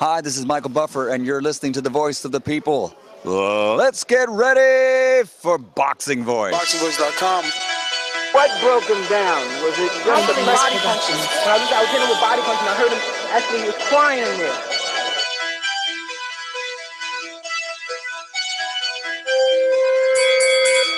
Hi, this is Michael Buffer, and you're listening to the voice of the people. Let's get ready for Boxing Voice. BoxingVoice.com. What broke him down? Was it just the body punching? I was, I was hitting him with body punching. I heard him actually he was crying in there.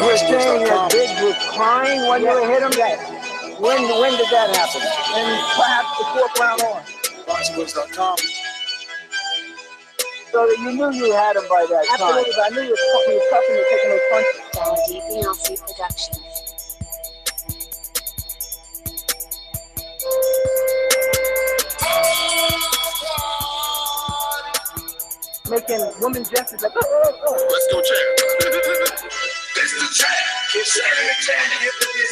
You were saying that Biggs was crying when you hit him? That When, when did that happen? And perhaps the fourth round on. BoxingVoice.com. So that you knew you had him by that time. Absolutely, but I knew you were fucking tough and you were taking those punches. DPLC Productions. Making women gestures like, oh, oh, oh. Let's go, champ. it's the champ. It's the champ.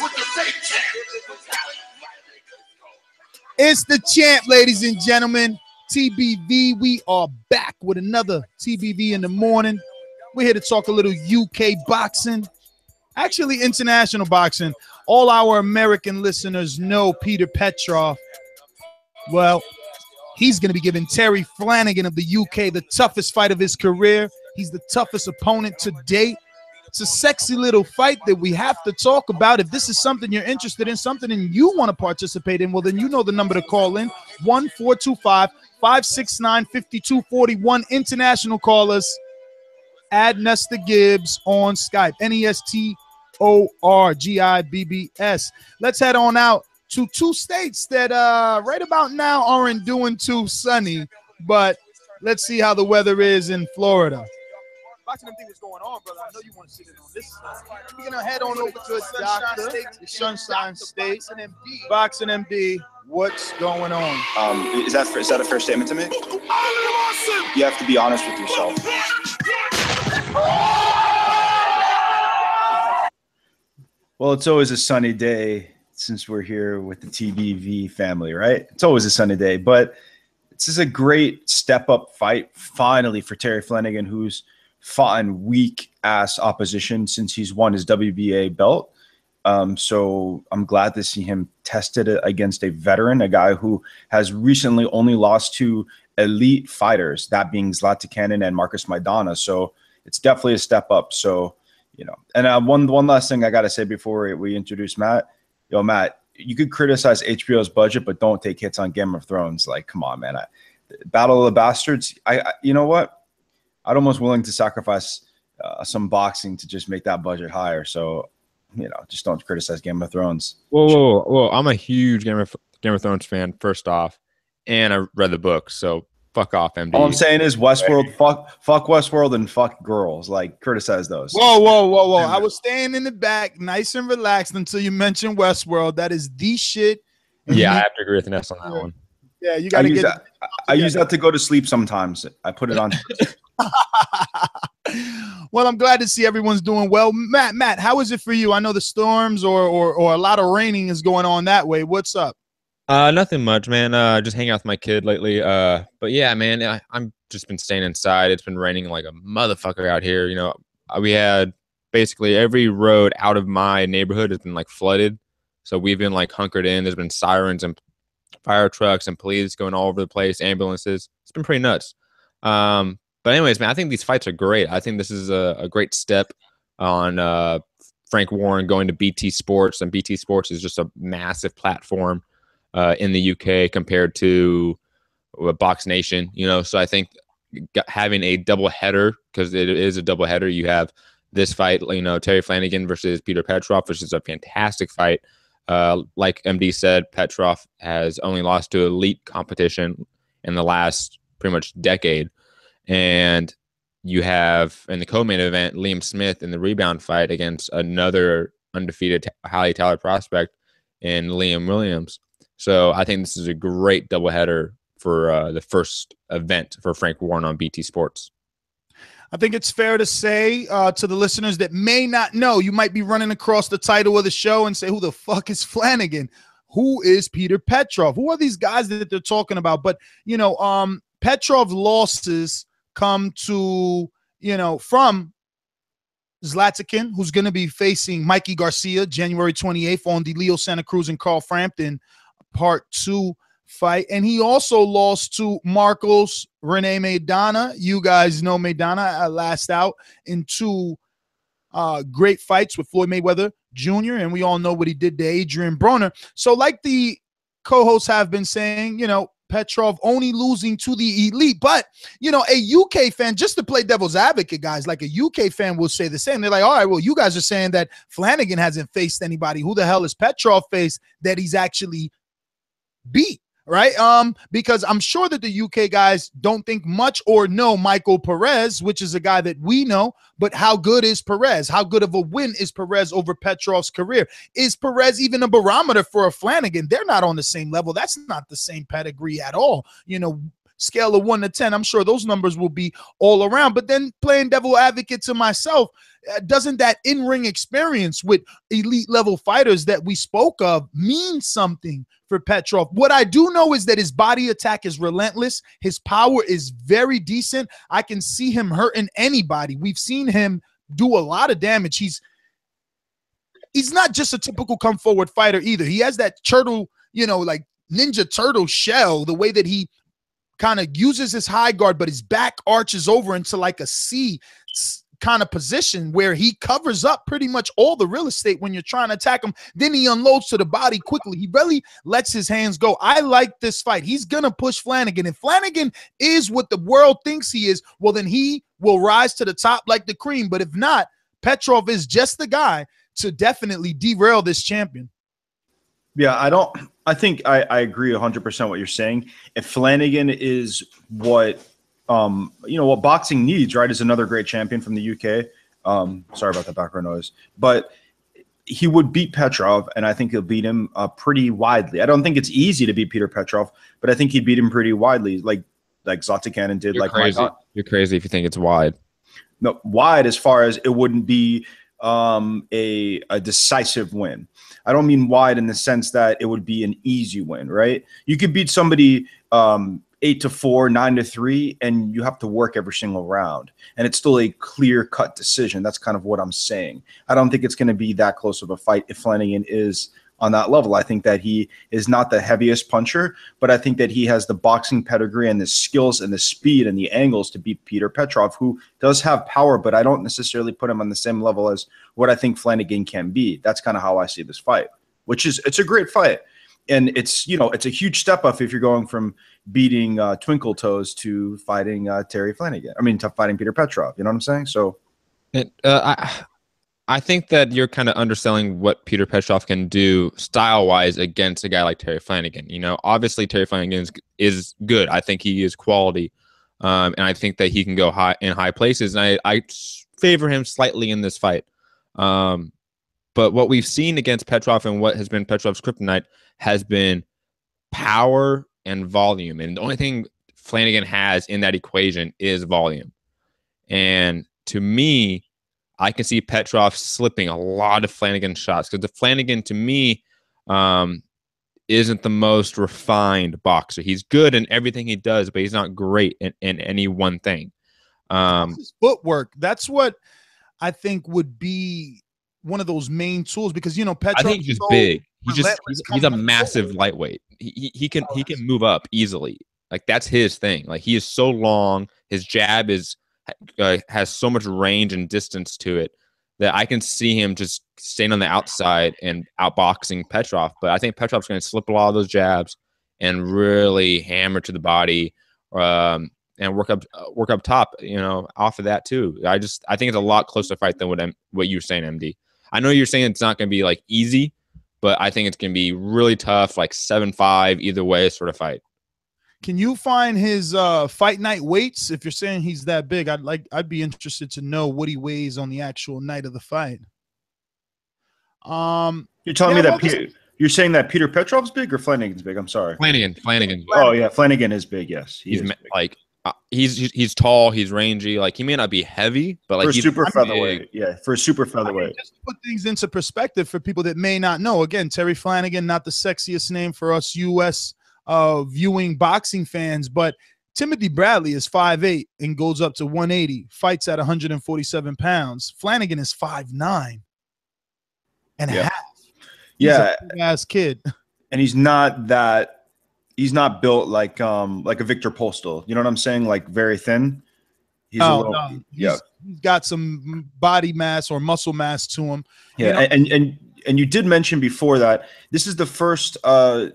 With the fake champ. It's the champ, ladies and gentlemen. TBV, we are back with another TBV in the morning. We're here to talk a little UK boxing, actually, international boxing. All our American listeners know Peter Petrov. Well, he's going to be giving Terry Flanagan of the UK the toughest fight of his career. He's the toughest opponent to date. It's a sexy little fight that we have to talk about. If this is something you're interested in, something and you want to participate in, well, then you know the number to call in 1 569 5241. International callers. Add Nestor Gibbs on Skype. N E S T O R G I B B S. Let's head on out to two states that uh right about now aren't doing too sunny, but let's see how the weather is in Florida. Boxing them things going on, brother. I know you want to sit in on this. We're gonna head on over to a doctor, the Sunshine State, Boxing MD. What's going on? Um, is that is that a fair statement to make? You have to be honest with yourself. Well, it's always a sunny day since we're here with the TBV family, right? It's always a sunny day, but this is a great step up fight finally for Terry Flanagan, who's fought in weak ass opposition since he's won his WBA belt. Um, so I'm glad to see him tested against a veteran, a guy who has recently only lost to elite fighters, that being Zlatan and Marcos Maidana. So it's definitely a step up. So, you know, and uh, one one last thing I got to say before we, we introduce Matt. Yo, Matt, you could criticize HBO's budget, but don't take hits on Game of Thrones. Like, come on, man. I, Battle of the Bastards. I, I, you know what? I'd almost willing to sacrifice uh, some boxing to just make that budget higher. So you know, just don't criticize Game of Thrones. Whoa, whoa, whoa! I'm a huge Game of Game of Thrones fan. First off, and I read the book, so fuck off, MD. All I'm saying is Westworld, fuck, fuck Westworld, and fuck girls. Like criticize those. Whoa, whoa, whoa, whoa! I was staying in the back, nice and relaxed, until you mentioned Westworld. That is the shit. Yeah, I have to agree with Ness on that one. Yeah, you got to get. That, I, I use that to go to sleep sometimes. I put it on. well, I'm glad to see everyone's doing well. Matt, Matt, how is it for you? I know the storms or or, or a lot of raining is going on that way. What's up? Uh, nothing much, man. Uh, just hanging out with my kid lately. Uh, but yeah, man, I, I'm just been staying inside. It's been raining like a motherfucker out here. You know, uh, we had basically every road out of my neighborhood has been like flooded. So we've been like hunkered in. There's been sirens and fire trucks and police going all over the place, ambulances. It's been pretty nuts. Um, but anyways, man, I think these fights are great. I think this is a, a great step on uh, Frank Warren going to BT Sports, and BT Sports is just a massive platform uh, in the UK compared to uh, Box Nation. You know, so I think having a double header because it is a double header. You have this fight, you know, Terry Flanagan versus Peter Petrov, which is a fantastic fight. Uh, like MD said, Petrov has only lost to elite competition in the last pretty much decade. And you have in the co-main event Liam Smith in the rebound fight against another undefeated highly talented prospect in Liam Williams. So I think this is a great doubleheader for uh, the first event for Frank Warren on BT Sports. I think it's fair to say uh, to the listeners that may not know, you might be running across the title of the show and say, "Who the fuck is Flanagan? Who is Peter Petrov? Who are these guys that they're talking about?" But you know, um, Petrov losses come to, you know, from Zlaticanin, who's going to be facing Mikey Garcia January 28th on the Leo Santa Cruz and Carl Frampton part two fight, and he also lost to Marcos Rene Maidana. You guys know Maidana uh, last out in two uh, great fights with Floyd Mayweather Jr., and we all know what he did to Adrian Broner. So, like the co-hosts have been saying, you know, Petrov only losing to the elite. But, you know, a UK fan, just to play devil's advocate, guys, like a UK fan will say the same. They're like, all right, well, you guys are saying that Flanagan hasn't faced anybody. Who the hell is Petrov faced that he's actually beat? Right. Um, because I'm sure that the UK guys don't think much or know Michael Perez, which is a guy that we know, but how good is Perez? How good of a win is Perez over Petrov's career? Is Perez even a barometer for a Flanagan? They're not on the same level. That's not the same pedigree at all. You know, scale of one to 10, I'm sure those numbers will be all around. But then playing devil advocate to myself, uh, doesn't that in ring experience with elite level fighters that we spoke of mean something for Petrov? What I do know is that his body attack is relentless, his power is very decent. I can see him hurting anybody. We've seen him do a lot of damage. He's he's not just a typical come forward fighter either. He has that turtle, you know, like Ninja Turtle shell, the way that he kind of uses his high guard, but his back arches over into like a C kind of position where he covers up pretty much all the real estate when you're trying to attack him. Then he unloads to the body quickly. He really lets his hands go. I like this fight. He's going to push Flanagan. If Flanagan is what the world thinks he is, well, then he will rise to the top like the cream. But if not, Petrov is just the guy to definitely derail this champion. Yeah, I don't. I think I, I agree 100% what you're saying. If Flanagan is what, um, you know, what boxing needs, right, is another great champion from the UK. Um, sorry about the background noise, but he would beat Petrov, and I think he'll beat him uh, pretty widely. I don't think it's easy to beat Peter Petrov, but I think he'd beat him pretty widely, like like Zlaticanin did. You're like crazy. You're crazy if you think it's wide. no, wide as far as it wouldn't be um, a a decisive win. I don't mean wide in the sense that it would be an easy win, right? You could beat somebody um, eight to four, nine to three, and you have to work every single round, and it's still a clear cut decision. That's kind of what I'm saying. I don't think it's going to be that close of a fight if Flanagan is on that level. I think that he is not the heaviest puncher, but I think that he has the boxing pedigree and the skills and the speed and the angles to beat Peter Petrov, who does have power, but I don't necessarily put him on the same level as what I think Flanagan can be. That's kind of how I see this fight, which is it's a great fight. And it's you know it's a huge step up if you're going from beating uh, Twinkle Toes to fighting uh, Terry Flanagan. I mean, to fighting Peter Petrov. You know what I'm saying? So And, uh, I, I think that you're kind of underselling what Peter Petrov can do style wise against a guy like Terry Flanagan. You know, obviously Terry Flanagan is, is good. I think he is quality, um, and I think that he can go high in high places. And I, I favor him slightly in this fight. Um, but what we've seen against Petrov and what has been Petrov's kryptonite has been power and volume. And the only thing Flanagan has in that equation is volume. And to me, I can see Petrov slipping a lot of Flanagan shots because the Flanagan to me um, isn't the most refined boxer. He's good in everything he does, but he's not great in, in any one thing. Um, footwork. That's what I think would be one of those main tools because you know Petrov. I think he's so big. He's just he's, he's a massive forward. lightweight. He, he, he can he can move up easily. Like that's his thing. Like he is so long. His jab is uh, has so much range and distance to it that I can see him just staying on the outside and outboxing Petrov. But I think Petrov's going to slip a lot of those jabs and really hammer to the body, um, and work up uh, work up top. You know, off of that too. I just I think it's a lot closer fight than what M- what you're saying, MD. I know you're saying it's not going to be like easy, but I think it's going to be really tough, like seven five either way sort of fight. Can you find his uh fight night weights? If you're saying he's that big, I'd like I'd be interested to know what he weighs on the actual night of the fight. Um you're telling Yeah, me that Peter, you're saying that Peter Petrov's big or Flanagan's big? I'm sorry. Flanagan, Flanagan, Oh yeah, Flanagan is big. Yes, he he's is ma- big. like uh, he's he's- he's tall, he's rangy. Like he may not be heavy, but like for he's super big. featherweight. Yeah, for super I mean, featherweight. just to put things into perspective for people that may not know. Again, Terry Flanagan, not the sexiest name for us US uh viewing boxing fans, but Timothy Bradley is 5'8 and goes up to 180, fights at 147 pounds. Flanagan is 5'9 and a half. He's Yeah, a ass kid. and he's not that he's not built like um like a Victor Postol. You know what I'm saying? Like very thin. He's a Oh, little no, he's- yeah he's got some body mass or muscle mass to him. yeah you know- and and and you did mention before that this is the first uh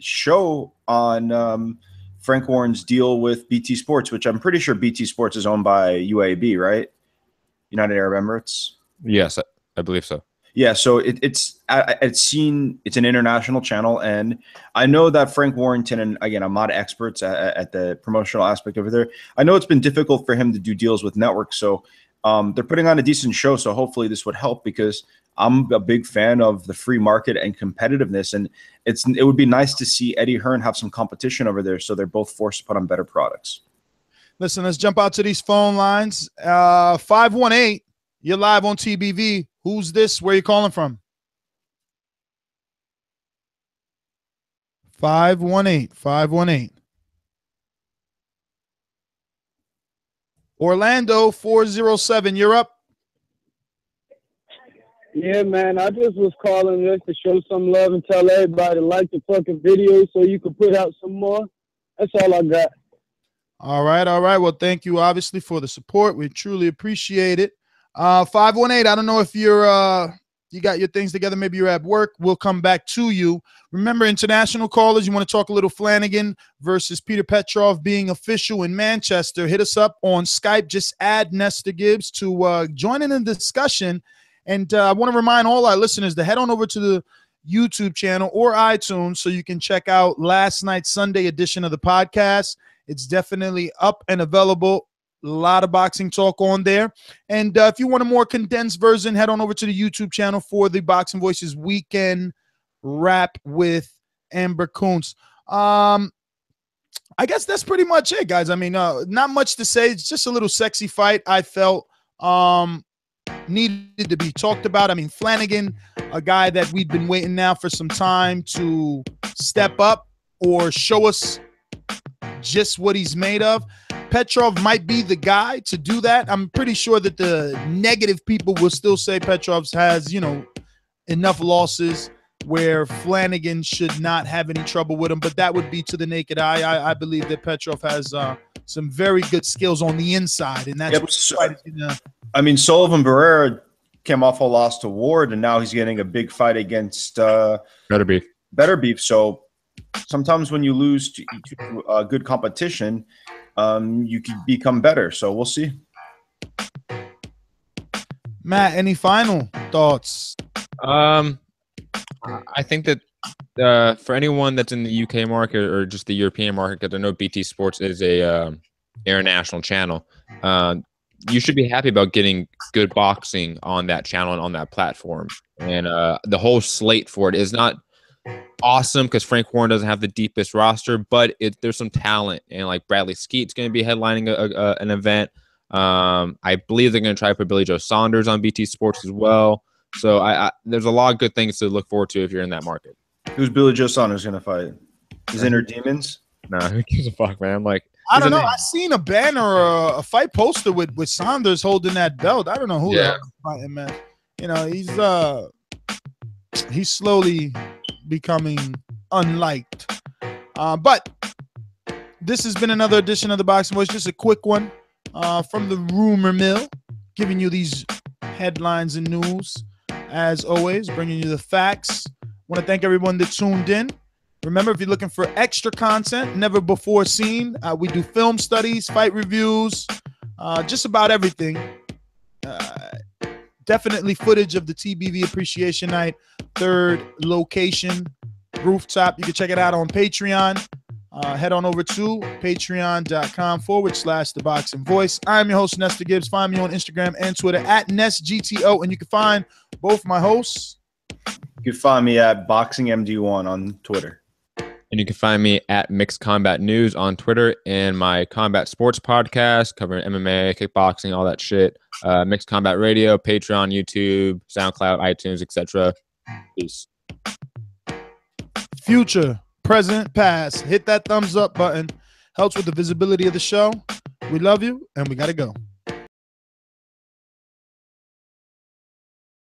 show on um Frank Warren's deal with BT Sports, which I'm pretty sure BT Sports is owned by UAB, right? United Arab Emirates. Yes, I, I believe so. Yeah, so it, it's I, it's seen it's an international channel, and I know that Frank Warrington and again I'm not experts at, at the promotional aspect over there. I know it's been difficult for him to do deals with networks, so um, they're putting on a decent show. So hopefully this would help because I'm a big fan of the free market and competitiveness, and it's it would be nice to see Eddie Hearn have some competition over there, so they're both forced to put on better products. Listen, let's jump out to these phone lines. Uh 518, you're live on TBV. Who's this? Where you calling from? 518, 518. Orlando 407, you're up. Yeah, man. I just was calling just to show some love and tell everybody to like the fucking video so you can put out some more. That's all I got. All right, all right. Well, thank you obviously for the support. We truly appreciate it. Uh 518, I don't know if you're uh you got your things together, maybe you're at work. We'll come back to you. Remember, international callers, you want to talk a little Flanagan versus Peter Petrov being official in Manchester. Hit us up on Skype. Just add Nestor Gibbs to uh, join in the discussion. And uh, I want to remind all our listeners to head on over to the YouTube channel or iTunes so you can check out last night's Sunday edition of the podcast. It's definitely up and available. A lot of boxing talk on there. And uh, if you want a more condensed version, head on over to the YouTube channel for the Boxing Voices weekend wrap with Amber Kuntz. Um, I guess that's pretty much it, guys. I mean, uh, not much to say. It's just a little sexy fight. I felt um, needed to be talked about. I mean, Flanagan, a guy that we've been waiting now for some time to step up or show us just what he's made of. Petrov might be the guy to do that. I'm pretty sure that the negative people will still say Petrov has, you know, enough losses where Flanagan should not have any trouble with him. But that would be to the naked eye. I, I believe that Petrov has uh, some very good skills on the inside, and that's Yeah, what but so- fight gonna- I mean, Sullivan Barrera came off a loss to Ward, and now he's getting a big fight against uh, Beterbiev. Better Beef. So sometimes when you lose to, to uh, good competition, um, you can become better. So we'll see. Matt, any final thoughts? Um, I think that uh, for anyone that's in the UK market or just the European market, because I know BT Sports is a um, international channel, uh, you should be happy about getting good boxing on that channel and on that platform. And uh, the whole slate for it is not awesome because Frank Warren doesn't have the deepest roster, but it, there's some talent. And like Bradley Skeete's going to be headlining a, a, an event. Um, I believe they're going to try to put Billy Joe Saunders on BT Sports as well. So I, I there's a lot of good things to look forward to if you're in that market. Who's Billy Joe Saunders going to fight? His inner demons? No, who gives a fuck, man? Like I don't know. name. I seen a banner or a, a fight poster with with Saunders holding that belt. I don't know who Yeah. the hell is fighting, man. You know, he's uh he's slowly becoming unliked. Uh, but this has been another edition of the Boxing Voice. Just a quick one uh, from the rumor mill, giving you these headlines and news. As always, bringing you the facts. Want to thank everyone that tuned in. Remember, if you're looking for extra content, never before seen, uh, we do film studies, fight reviews, uh, just about everything. Definitely footage of the TBV Appreciation Night, third location, rooftop. You can check it out on Patreon. Uh, head on over to patreon.com forward slash the boxing voice. I'm your host, Nestor Gibbs. Find me on Instagram and Twitter at NestGTO, and you can find both my hosts. You can find me at BoxingMD1 on Twitter. And you can find me at Mixed Combat News on Twitter and my combat sports podcast covering MMA, kickboxing, all that shit. Uh, Mixed Combat Radio, Patreon, YouTube, SoundCloud, iTunes, etc. Peace. future, present, past. Hit that thumbs up button. Helps with the visibility of the show. We love you, and we got to go.